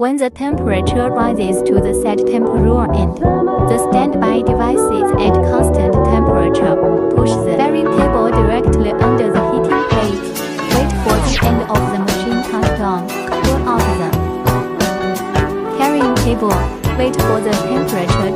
When the temperature rises to the set temperature end, the standby devices at constant temperature. Push the bearing table directly under the heating plate. Wait for the end of the machine countdown. Pull out the carrying table. Wait for the temperature